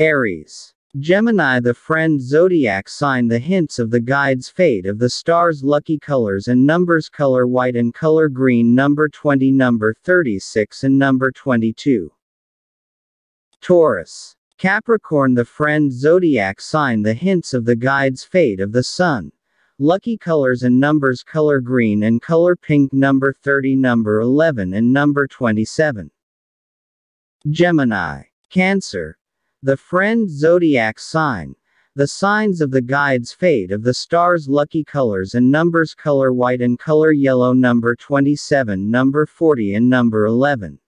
Aries. Gemini the friend zodiac sign the hints of the guide's fate of the stars lucky colors and numbers color white and color green number 20 number 36 and number 22. Taurus. Capricorn the friend zodiac sign the hints of the guide's fate of the sun. Lucky colors and numbers color green and color pink number 30 number 11 and number 27. Gemini. Cancer. The friend zodiac sign. The signs of the guide's fate of the stars lucky colors and numbers color white and color yellow number 27 number 40 and number 11.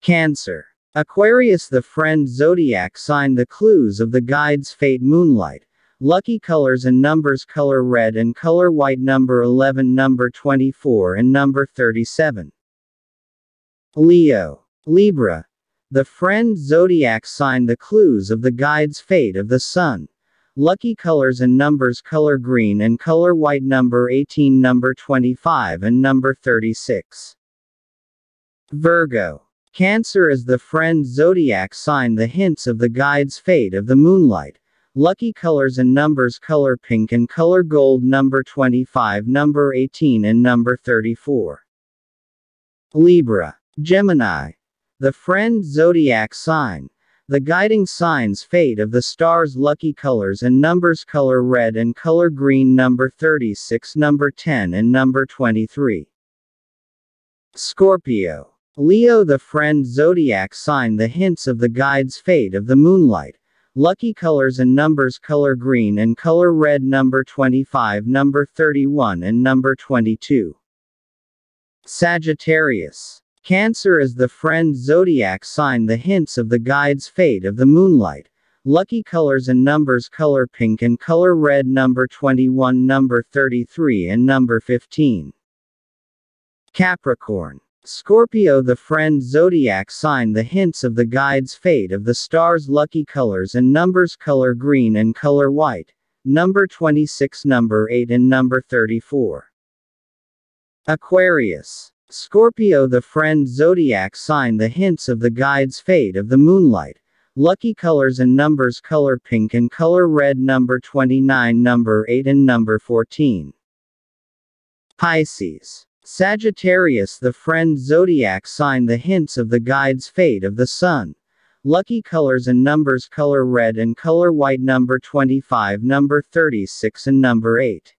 Cancer. Aquarius the friend zodiac sign the clues of the guide's fate moonlight. Lucky colors and numbers color red and color white number 11 number 24 and number 37. Leo. Libra. The friend zodiac sign the clues of the guide's fate of the sun. Lucky colors and numbers color green and color white number 18 number 25 and number 36. Virgo. Cancer is the friend zodiac sign the hints of the guide's fate of the moonlight. Lucky colors and numbers color pink and color gold number 25 number 18 and number 34. Libra. Gemini. The friend zodiac sign. The guiding signs fate of the stars lucky colors and numbers color red and color green number 36 number 10 and number 23. Scorpio. Leo the friend zodiac sign the hints of the guide's fate of the moonlight. Lucky colors and numbers color green and color red number 25 number 31 and number 22. Sagittarius. Cancer is the friend zodiac sign the hints of the guide's fate of the moonlight. Lucky colors and numbers color pink and color red number 21 number 33 and number 15. Capricorn. Scorpio the friend zodiac sign the hints of the guide's fate of the stars lucky colors and numbers color green and color white, number 26 number 8 and number 34. Aquarius. Scorpio the friend zodiac sign the hints of the guide's fate of the moonlight, lucky colors and numbers color pink and color red number 29 number 8 and number 14. Pisces. Sagittarius the friend zodiac sign the hints of the guide's fate of the sun. Lucky colors and numbers color red and color white number 25 number 36 and number 8.